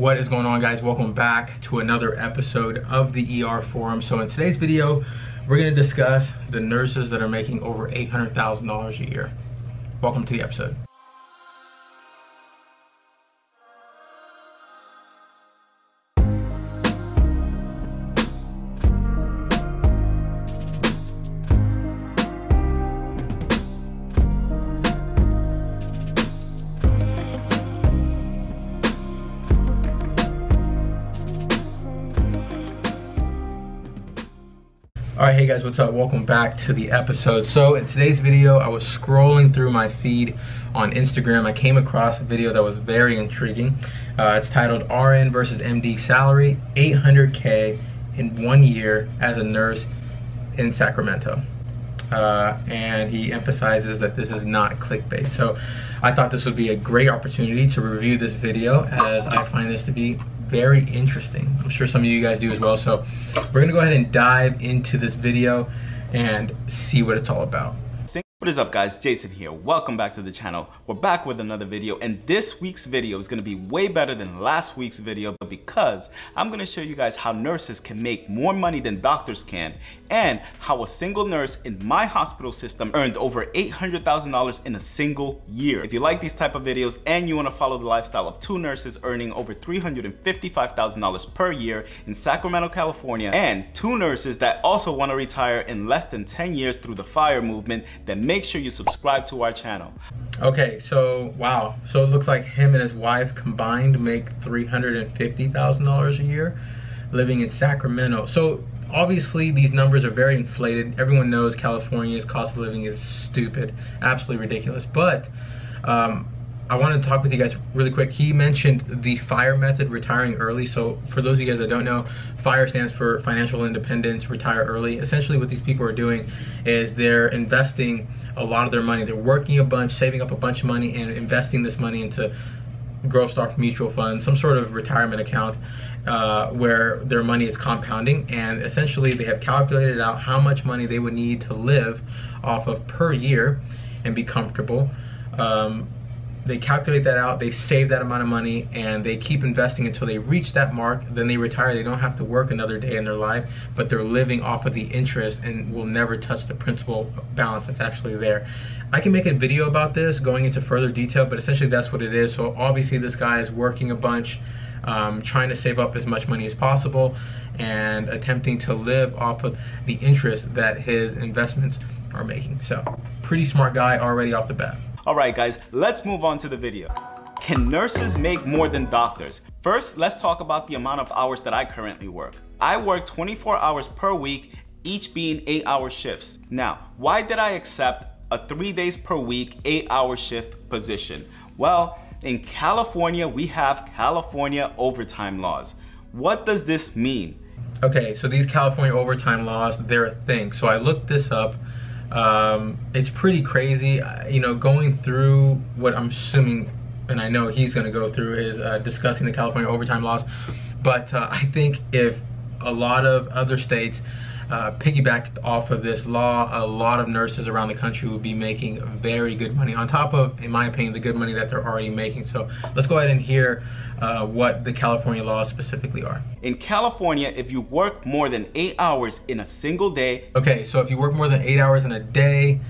What is going on guys? Welcome back to another episode of the ER Forum. So in today's video, we're gonna discuss the nurses that are making over $800,000 a year. Welcome to the episode. All right, hey guys, what's up? Welcome back to the episode. So in today's video, I was scrolling through my feed on Instagram. I came across a video that was very intriguing. Uh, it's titled RN versus MD salary, 800K in one year as a nurse in Sacramento. Uh, and he emphasizes that this is not clickbait. So I thought this would be a great opportunity to review this video as I find this to be very interesting. I'm sure some of you guys do as well. So we're gonna go ahead and dive into this video and see what it's all about. What is up guys, Jason here. Welcome back to the channel. We're back with another video and this week's video is gonna be way better than last week's video because I'm gonna show you guys how nurses can make more money than doctors can and how a single nurse in my hospital system earned over $800,000 in a single year. If you like these type of videos and you wanna follow the lifestyle of two nurses earning over $355,000 per year in Sacramento, California and two nurses that also wanna retire in less than 10 years through the FIRE movement, then make sure you subscribe to our channel. Okay, so wow. So it looks like him and his wife combined make $350,000 a year living in Sacramento. So obviously these numbers are very inflated. Everyone knows California's cost of living is stupid, absolutely ridiculous. But um, I wanted to talk with you guys really quick. He mentioned the FIRE method, retiring early. So for those of you guys that don't know, FIRE stands for financial independence, retire early. Essentially what these people are doing is they're investing a lot of their money. They're working a bunch, saving up a bunch of money and investing this money into Growth Stock Mutual Fund, some sort of retirement account uh, where their money is compounding and essentially they have calculated out how much money they would need to live off of per year and be comfortable. Um, they calculate that out, they save that amount of money, and they keep investing until they reach that mark. Then they retire. They don't have to work another day in their life, but they're living off of the interest and will never touch the principal balance that's actually there. I can make a video about this going into further detail, but essentially that's what it is. So obviously this guy is working a bunch, um, trying to save up as much money as possible, and attempting to live off of the interest that his investments are making. So pretty smart guy already off the bat. Alright guys, let's move on to the video. Can nurses make more than doctors? First, let's talk about the amount of hours that I currently work. I work 24 hours per week, each being 8 hour shifts. Now, why did I accept a 3 days per week, 8 hour shift position? Well, in California, we have California overtime laws. What does this mean? Okay, so these California overtime laws, they're a thing. So I looked this up um, it's pretty crazy. You know, going through what I'm assuming, and I know he's going to go through, is uh, discussing the California overtime laws. But uh, I think if a lot of other states uh, piggybacked off of this law, a lot of nurses around the country would be making very good money on top of, in my opinion, the good money that they're already making. So let's go ahead and hear uh, what the California laws specifically are. In California, if you work more than eight hours in a single day. Okay, so if you work more than eight hours in a day,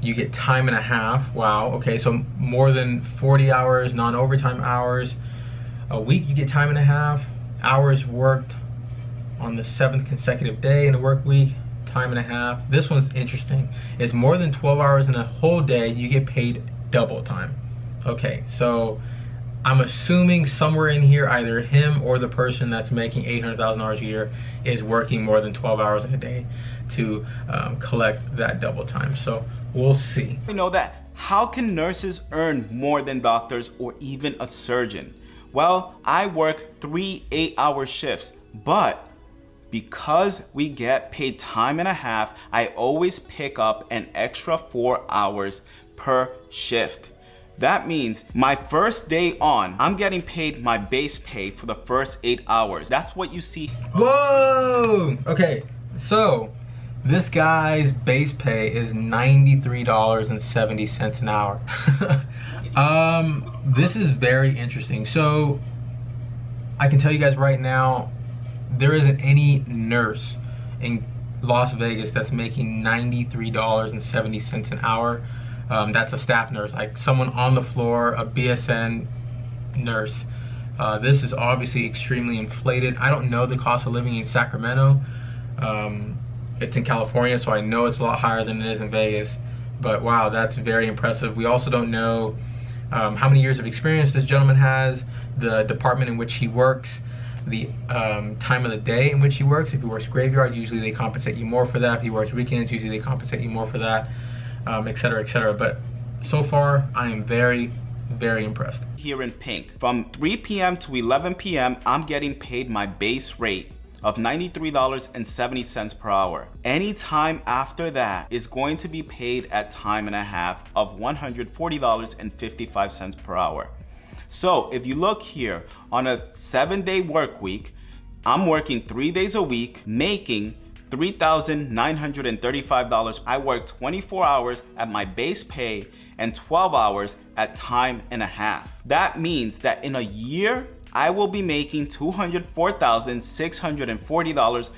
you get time and a half. Wow, okay, so more than 40 hours, non-overtime hours. A week, you get time and a half. Hours worked on the seventh consecutive day in a work week, time and a half. This one's interesting. It's more than 12 hours in a whole day, you get paid double time. Okay, so I'm assuming somewhere in here, either him or the person that's making $800,000 a year is working more than 12 hours a day to um, collect that double time. So we'll see. You know that how can nurses earn more than doctors or even a surgeon? Well, I work three eight hour shifts, but because we get paid time and a half, I always pick up an extra four hours per shift. That means my first day on, I'm getting paid my base pay for the first eight hours. That's what you see. Whoa! Okay, so this guy's base pay is $93.70 an hour. um, this is very interesting. So I can tell you guys right now, there isn't any nurse in Las Vegas that's making $93.70 an hour. Um, that's a staff nurse, like someone on the floor, a BSN nurse. Uh, this is obviously extremely inflated. I don't know the cost of living in Sacramento. Um, it's in California, so I know it's a lot higher than it is in Vegas. But wow, that's very impressive. We also don't know um, how many years of experience this gentleman has, the department in which he works, the um, time of the day in which he works. If he works graveyard, usually they compensate you more for that. If he works weekends, usually they compensate you more for that, um, et cetera, et cetera. But so far, I am very, very impressed. Here in pink, from 3 p.m. to 11 p.m., I'm getting paid my base rate of $93.70 per hour. Any time after that is going to be paid at time and a half of $140.55 per hour. So if you look here on a seven day work week, I'm working three days a week, making $3,935. I work 24 hours at my base pay and 12 hours at time and a half. That means that in a year, I will be making $204,640.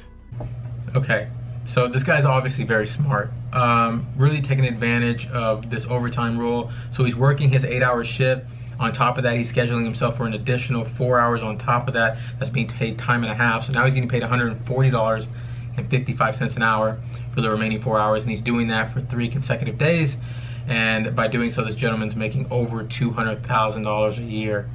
Okay, so this guy's obviously very smart. Um, really taking advantage of this overtime rule. So he's working his eight hour shift. On top of that, he's scheduling himself for an additional four hours on top of that. That's being paid time and a half. So now he's getting paid $140.55 an hour for the remaining four hours. And he's doing that for three consecutive days. And by doing so, this gentleman's making over $200,000 a year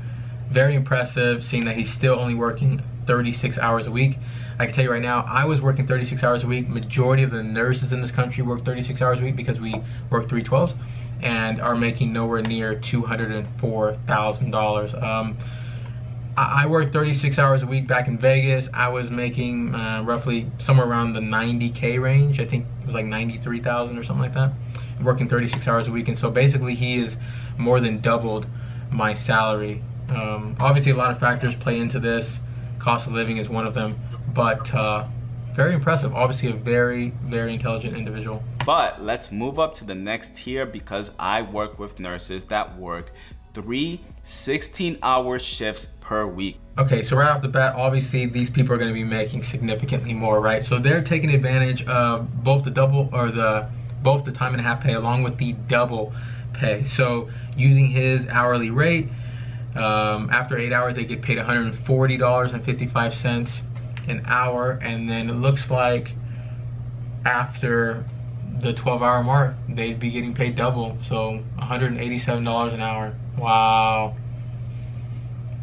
very impressive seeing that he's still only working 36 hours a week. I can tell you right now, I was working 36 hours a week. Majority of the nurses in this country work 36 hours a week because we work 312s and are making nowhere near $204,000. Um, I worked 36 hours a week back in Vegas. I was making uh, roughly somewhere around the 90K range. I think it was like 93,000 or something like that. Working 36 hours a week. And so basically he is more than doubled my salary um, obviously, a lot of factors play into this. Cost of living is one of them, but uh, very impressive. Obviously, a very, very intelligent individual. But let's move up to the next tier because I work with nurses that work three 16 hour shifts per week. Okay, so right off the bat, obviously these people are going to be making significantly more, right? So they're taking advantage of both the double or the both the time and a half pay along with the double pay. So using his hourly rate, um, after eight hours, they get paid $140.55 an hour, and then it looks like after the 12 hour mark, they'd be getting paid double, so $187 an hour. Wow.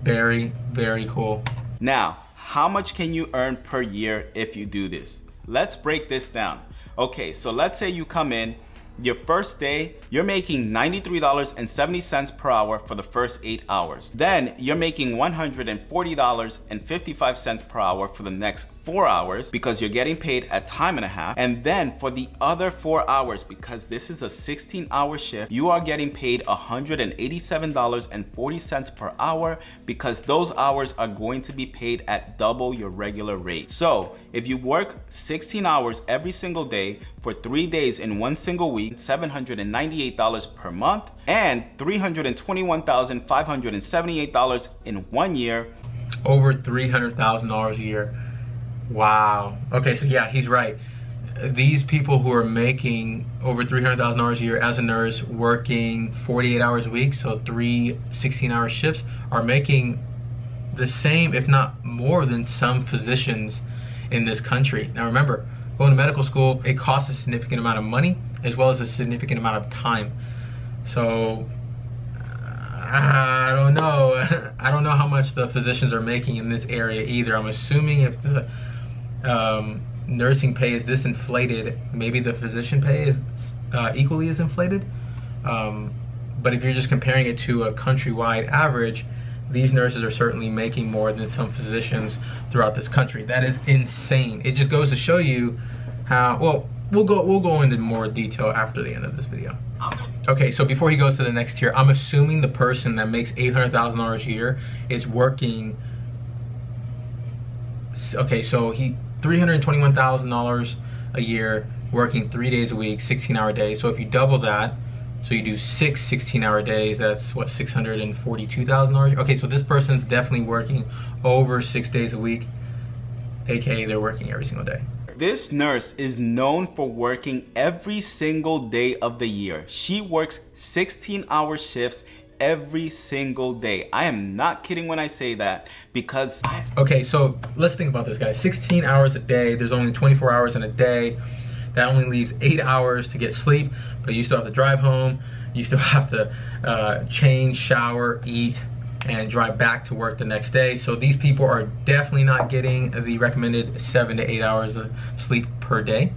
Very, very cool. Now, how much can you earn per year if you do this? Let's break this down. Okay, so let's say you come in your first day, you're making $93.70 per hour for the first eight hours. Then you're making $140.55 per hour for the next four hours because you're getting paid a time and a half. And then for the other four hours, because this is a 16 hour shift, you are getting paid $187.40 per hour because those hours are going to be paid at double your regular rate. So if you work 16 hours every single day for three days in one single week, $798 per month, and $321,578 in one year. Over $300,000 a year. Wow. Okay, so yeah, he's right. These people who are making over $300,000 a year as a nurse, working 48 hours a week, so three 16 hour shifts, are making the same, if not more, than some physicians in this country. Now remember, going to medical school, it costs a significant amount of money as well as a significant amount of time. So I don't know. I don't know how much the physicians are making in this area either. I'm assuming if the um, nursing pay is this inflated, maybe the physician pay is uh, equally as inflated. Um, but if you're just comparing it to a countrywide average, these nurses are certainly making more than some physicians throughout this country. That is insane. It just goes to show you how well we'll go we'll go into more detail after the end of this video. Okay, so before he goes to the next tier, I'm assuming the person that makes $800,000 a year is working okay, so he $321,000 a year working 3 days a week, 16 hour days. So if you double that, So you do six 16 hour days, that's what, $642,000? Okay, so this person's definitely working over six days a week, AKA they're working every single day. This nurse is known for working every single day of the year. She works 16 hour shifts every single day. I am not kidding when I say that because. Okay, so let's think about this, guys. 16 hours a day, there's only 24 hours in a day. That only leaves eight hours to get sleep, but you still have to drive home. You still have to uh, change, shower, eat, and drive back to work the next day. So these people are definitely not getting the recommended seven to eight hours of sleep per day.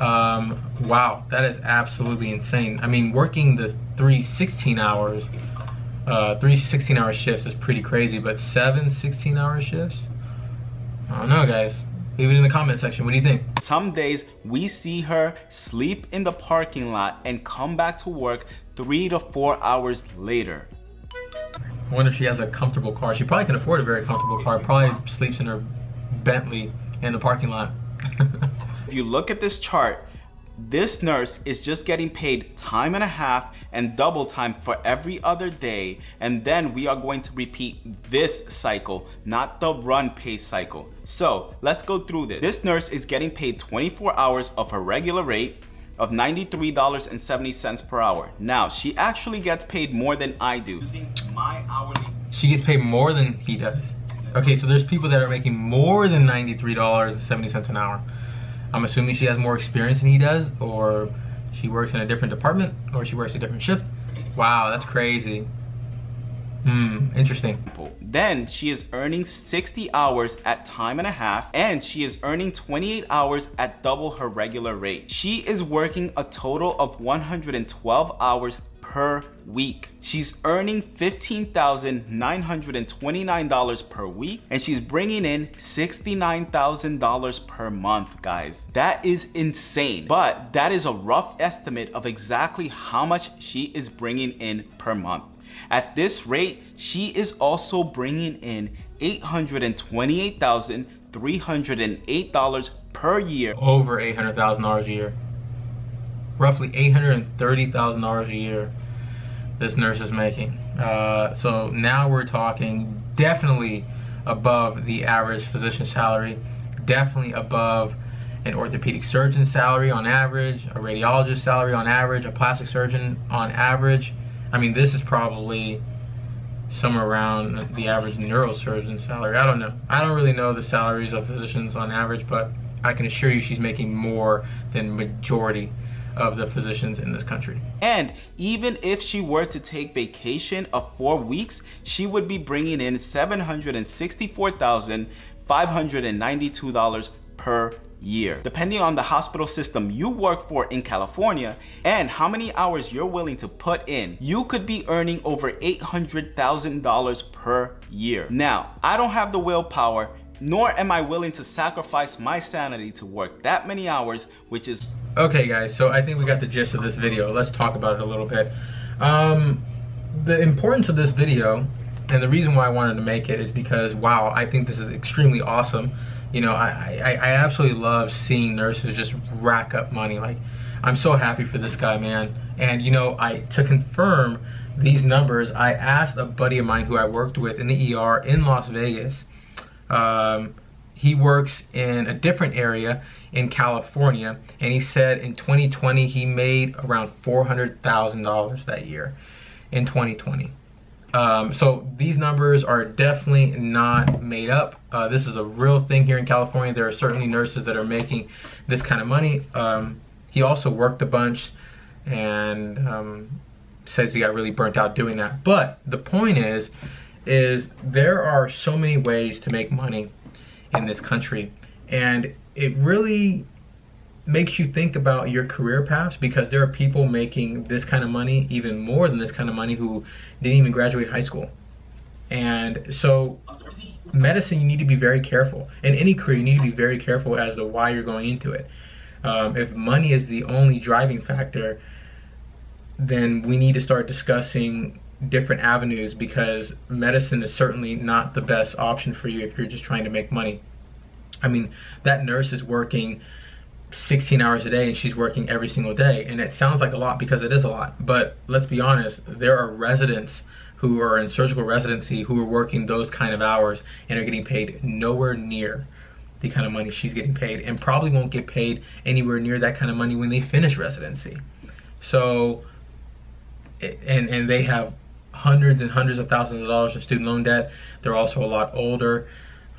Um, wow, that is absolutely insane. I mean, working the three 16 hours, uh, three 16 hour shifts is pretty crazy, but seven 16 hour shifts? I don't know, guys. Leave it in the comment section. What do you think? Some days we see her sleep in the parking lot and come back to work three to four hours later. I wonder if she has a comfortable car. She probably can afford a very comfortable car. Probably sleeps in her Bentley in the parking lot. if you look at this chart, this nurse is just getting paid time and a half and double time for every other day. And then we are going to repeat this cycle, not the run pace cycle. So let's go through this. This nurse is getting paid 24 hours of her regular rate of $93.70 per hour. Now, she actually gets paid more than I do. My hourly. She gets paid more than he does. Okay, so there's people that are making more than $93.70 an hour. I'm assuming she has more experience than he does, or she works in a different department, or she works a different shift. Wow, that's crazy. Hmm, interesting. Then she is earning 60 hours at time and a half, and she is earning 28 hours at double her regular rate. She is working a total of 112 hours per week. She's earning $15,929 per week and she's bringing in $69,000 per month, guys. That is insane, but that is a rough estimate of exactly how much she is bringing in per month. At this rate, she is also bringing in $828,308 per year. Over $800,000 a year. Roughly $830,000 a year this nurse is making. Uh, so now we're talking definitely above the average physician salary, definitely above an orthopedic surgeon salary on average, a radiologist salary on average, a plastic surgeon on average, I mean, this is probably somewhere around the average neurosurgeon salary. I don't know. I don't really know the salaries of physicians on average, but I can assure you she's making more than majority of the physicians in this country. And even if she were to take vacation of four weeks, she would be bringing in $764,592 per year. Depending on the hospital system you work for in California and how many hours you're willing to put in, you could be earning over $800,000 per year. Now, I don't have the willpower nor am I willing to sacrifice my sanity to work that many hours, which is... Okay guys, so I think we got the gist of this video. Let's talk about it a little bit. Um, the importance of this video, and the reason why I wanted to make it is because, wow, I think this is extremely awesome you know, I, I, I absolutely love seeing nurses just rack up money. Like, I'm so happy for this guy, man. And you know, I to confirm these numbers, I asked a buddy of mine who I worked with in the ER in Las Vegas. Um, he works in a different area in California, and he said in 2020 he made around $400,000 that year in 2020. Um, so these numbers are definitely not made up. Uh, this is a real thing here in California. There are certainly nurses that are making this kind of money. Um, he also worked a bunch and um, says he got really burnt out doing that. But the point is, is there are so many ways to make money in this country, and it really makes you think about your career paths because there are people making this kind of money, even more than this kind of money, who didn't even graduate high school. And so, medicine, you need to be very careful. In any career, you need to be very careful as to why you're going into it. Um, if money is the only driving factor, then we need to start discussing different avenues because medicine is certainly not the best option for you if you're just trying to make money. I mean, that nurse is working 16 hours a day and she's working every single day. And it sounds like a lot because it is a lot. But let's be honest, there are residents who are in surgical residency who are working those kind of hours and are getting paid nowhere near the kind of money she's getting paid and probably won't get paid anywhere near that kind of money when they finish residency. So, and, and they have hundreds and hundreds of thousands of dollars of student loan debt. They're also a lot older.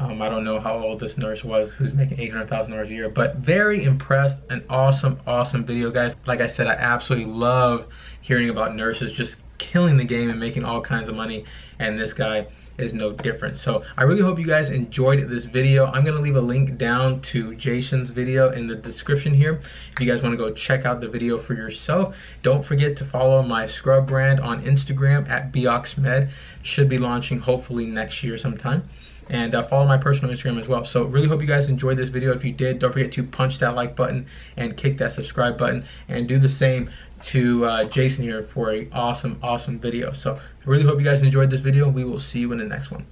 Um, I don't know how old this nurse was who's making $800,000 a year, but very impressed. An awesome, awesome video, guys. Like I said, I absolutely love hearing about nurses just killing the game and making all kinds of money. And this guy is no different. So I really hope you guys enjoyed this video. I'm gonna leave a link down to Jason's video in the description here. If you guys wanna go check out the video for yourself, don't forget to follow my scrub brand on Instagram at BeoxMed. Should be launching hopefully next year sometime and uh, follow my personal Instagram as well. So really hope you guys enjoyed this video. If you did, don't forget to punch that like button and kick that subscribe button and do the same to uh, Jason here for a awesome, awesome video. So really hope you guys enjoyed this video. We will see you in the next one.